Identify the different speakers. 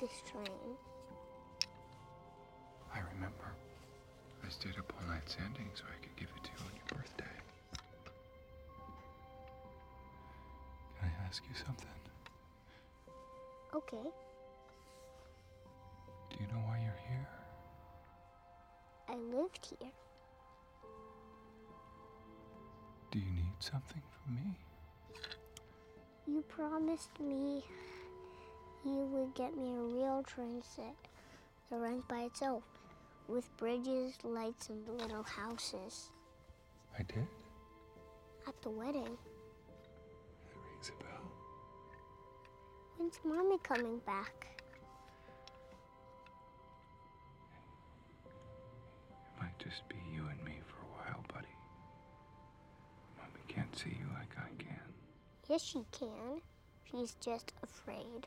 Speaker 1: this train.
Speaker 2: I remember. I stayed up all night sanding so I could give it to you on your birthday. Can I ask you something?
Speaker 1: Okay.
Speaker 2: Do you know why you're here?
Speaker 1: I lived here.
Speaker 2: Do you need something from me?
Speaker 1: You promised me you would get me a real train set that runs by itself with bridges, lights, and little houses.
Speaker 2: I did?
Speaker 1: At the wedding.
Speaker 2: That rings a bell.
Speaker 1: When's mommy coming back?
Speaker 2: It might just be you and me for a while, buddy. Mommy can't see you like I can.
Speaker 1: Yes, she can. She's just afraid.